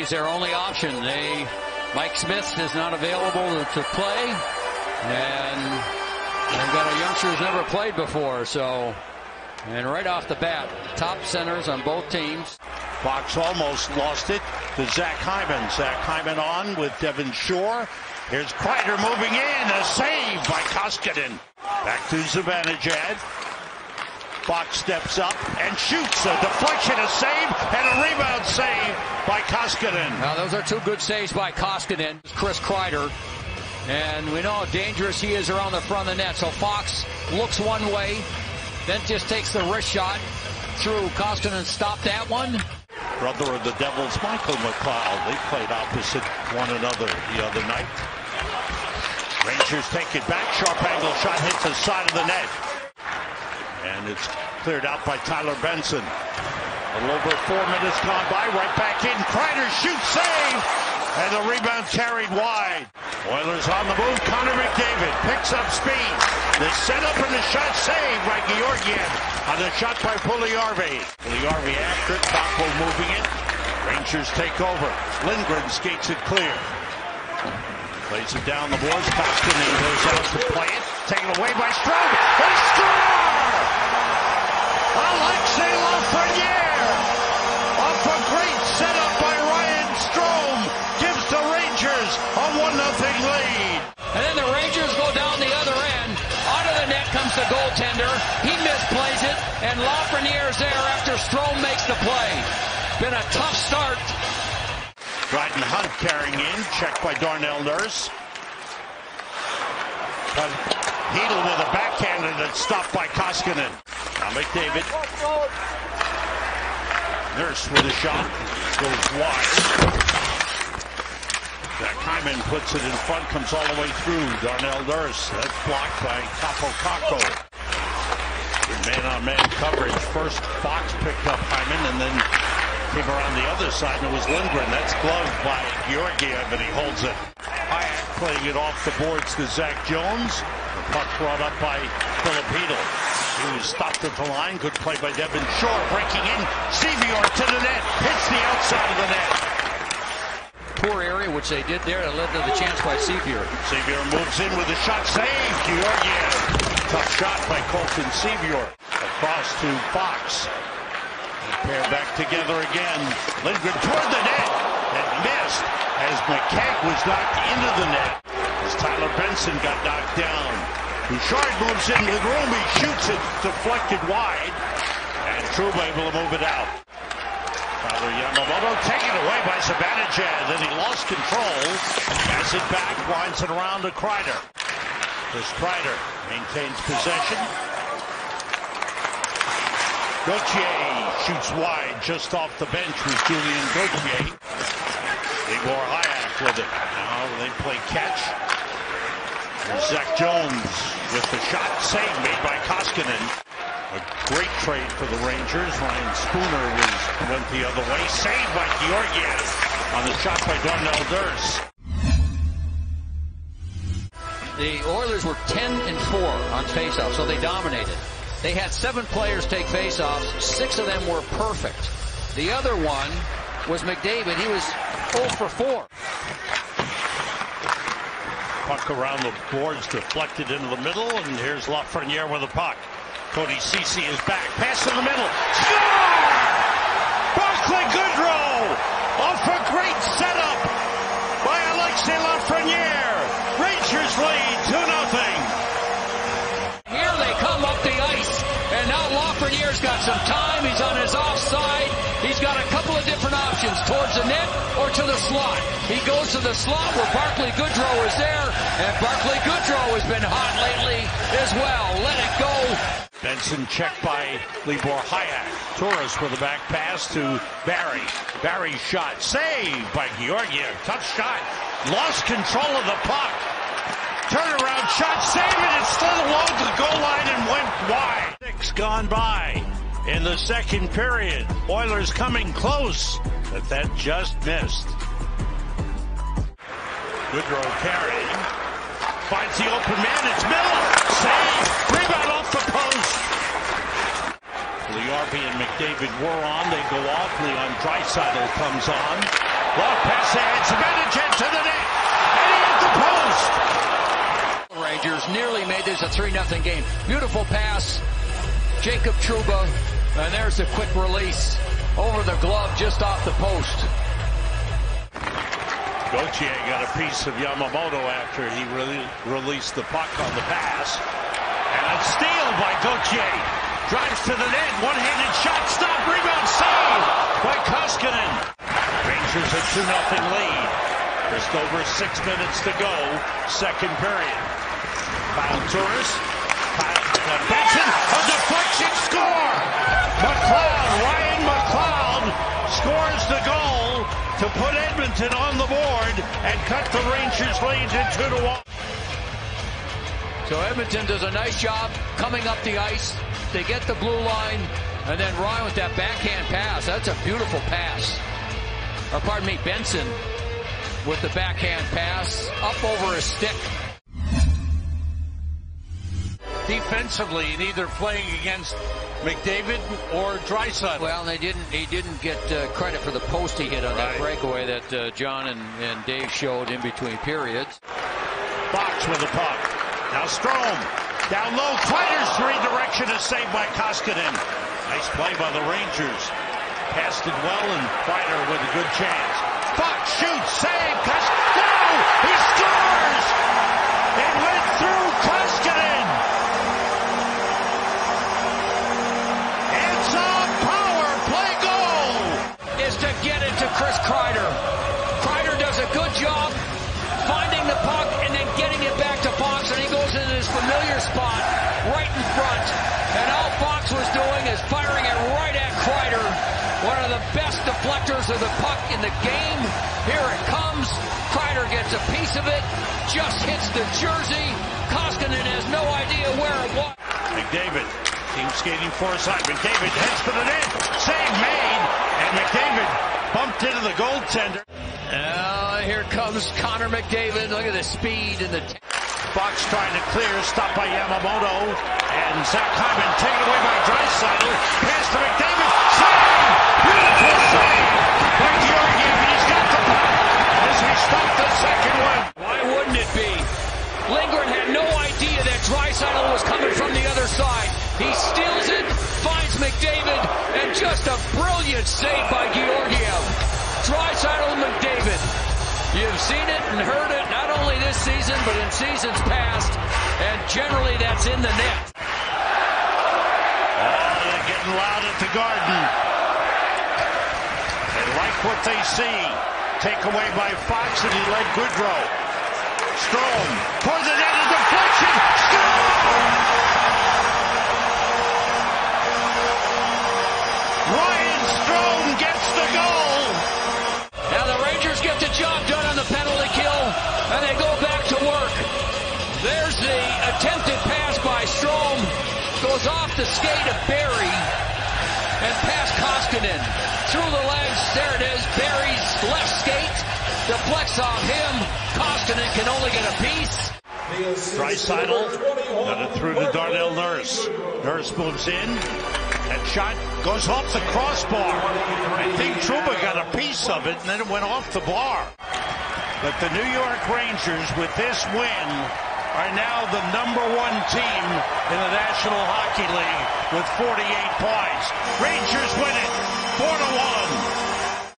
he's their only option. They Mike Smith is not available to play, and they've got a youngster who's never played before. So, and right off the bat, top centers on both teams. Fox almost lost it to Zach Hyman. Zach Hyman on with Devin Shore. Here's Kreider moving in. A save by Koskinen. Back to Zibanejad. Fox steps up and shoots. A deflection, a save, and a rebound save by Koskinen. Now, those are two good saves by Koskinen. Chris Kreider. And we know how dangerous he is around the front of the net. So Fox looks one way, then just takes the wrist shot through. Koskinen stopped that one. Brother of the Devils, Michael McLeod. They played opposite one another the other night. Rangers take it back. Sharp angle shot hits the side of the net. And it's cleared out by Tyler Benson. A little over four minutes gone by. Right back in. Kreider shoots, save. And the rebound carried wide. Oilers on the move. Connor McDavid picks up speed. The setup and the shot saved by Georgiev on the shot by. Puljujarvi after it. Kakko moving it. Rangers take over. Lindgren skates it clear. Plays it down the boards. Koskinen goes out to play it. Taken away by Strome. They score! Alexei Lafreniere! Off a great setup by Ryan Strome. Gives the Rangers a 1-0 lead. And then the Rangers go down the other end. Out of the net comes the goaltender. He misplays it, and Lafreniere's there after Strome makes the play. Been a tough start Dryden Hunt carrying in, checked by Darnell Nurse. But Heedle with a backhander that's stopped by Koskinen. McDavid. Nurse with a shot. Goes wide. Zach Hyman puts it in front, comes all the way through. Darnell Nurse. That's blocked by Kakko. Good man-on-man coverage. First, Fox picked up Hyman, and then came around the other side, and it was Lindgren. That's gloved by Georgiev, and he holds it. Hyatt playing it off the boards to Zach Jones. The puck brought up by Filipino. Was stopped at the line. Good play by Devin Shore. Breaking in. Sceviour to the net. Hits the outside of the net. Poor area, which they did there, that led to the chance by Sceviour. Sceviour moves in with a shot save. Oh, Georgiev. Tough shot by Colton Sceviour. Across to Fox. Pair back together again. Lindgren toward the net and missed as McKegg was knocked into the net as Tyler Benson got knocked down. Bouchard moves in. He shoots it deflected wide. And Trouba able to move it out. Father Yamamoto taken away by Zibanejad. Then he lost control. Has it back. Winds it around to Kreider. This Kreider maintains possession. Gauthier shoots wide just off the bench with Julien Gauthier. Libor Hajek with it. Now they play catch. Zach Jones with the shot save made by Koskinen. A great trade for the Rangers. Ryan Spooner was went the other way. Saved by Georgiev on the shot by Darnell Nurse. The Oilers were 10 and 4 on faceoff, so they dominated. They had seven players take faceoffs. Six of them were perfect. The other one was McDavid. He was 0 for 4. Puck around the boards, deflected into the middle, and here's Lafreniere with the puck. Cody Ceci is back. Pass in the middle. Score! Barclay Goodrow! Off a great setup by Alexei Lafreniere. Rangers lead Lafreniere's got some time. He's on his offside. He's got a couple of different options, towards the net or to the slot. He goes to the slot where Barclay Goodrow is there, and Barclay Goodrow has been hot lately as well. Let it go. Benson checked by Libor Hajek. Torres with a back pass to Barrie. Barrie shot saved by Georgiev. Tough shot. Lost control of the puck. Turnaround shot saved it. It slid along to the goal line and went wide. Gone by in the second period. Oilers coming close, but that just missed. Goodrow carrying. Finds the open man. It's Miller. Save. Rebound off the post. Puljujarvi and McDavid were on. They go off. Leon Draisaitl comes on. Long pass ahead. Zibanejad to the net. And he the post. Rangers nearly made this a 3-0 game. Beautiful pass. Jacob Trouba. And there's a quick release over the glove just off the post. Gauthier got a piece of Yamamoto after he really released the puck on the pass. And a steal by Gauthier. Drives to the net. One-handed shot. Stop. Rebound. Save by Koskinen. Rangers a 2-0 lead. Just over six minutes to go. Second period. Kyle Turris. Kyle Benson. A deflection score. McLeod. Ryan McLeod scores the goal to put Edmonton on the board and cut the Rangers lead to 2 to 1. So Edmonton does a nice job coming up the ice. They get the blue line, and then Ryan with that backhand pass. That's a beautiful pass. Or pardon me, Benson with the backhand pass up over his stick. Defensively, in either playing against McDavid or Draisaitl. Well, they didn't. He didn't get uh, credit for the post he hit on that breakaway that uh, John and, and Dave showed in between periods. Box with the puck. Now Strome. Down low. Kreider's redirection is saved by Koskinen. Nice play by the Rangers. Passed it well and Fighter with a good chance. Fox shoots. Save. Kos- no! He scores! It went through to Chris Kreider. Kreider does a good job finding the puck and then getting it back to Fox, and he goes into his familiar spot right in front. And all Fox was doing is firing it right at Kreider, one of the best deflectors of the puck in the game. Here it comes. Kreider gets a piece of it, just hits the jersey. Koskinen has no idea where it was. McDavid, team skating foreside. McDavid heads for the net. Save made. And McDavid bumped into the goaltender. Uh, here comes Connor McDavid. Look at the speed and the. Fox trying to clear, stopped by Yamamoto. And Zach Hyman taken away by Draisaitl. Pass to McDavid. Save! Beautiful save by Georgiev. And he's got the puck as we stop the second one. Why wouldn't it be? Lindgren had no idea that Draisaitl was coming from the other side. He steals it, finds McDavid, and just a brilliant save by Georgiev. Draisaitl McDavid. You've seen it and heard it not only this season, but in seasons past, and generally that's in the net. Oh, they're getting loud at the Garden. They like what they see. Take away by Fox and he led Goodrow. Strome towards the net, a deflection. Score! The skate of Barrie and past Koskinen. Through the legs, there it is. Barrie's left skate deflects off him. Koskinen can only get a piece. Draisaitl got it through to Darnell Nurse. Nurse moves in. That shot goes off the crossbar. I think Trouba got a piece of it and then it went off the bar. But the New York Rangers with this win are now the number one team in the National Hockey League with 48 points. Rangers win it 4 to 1.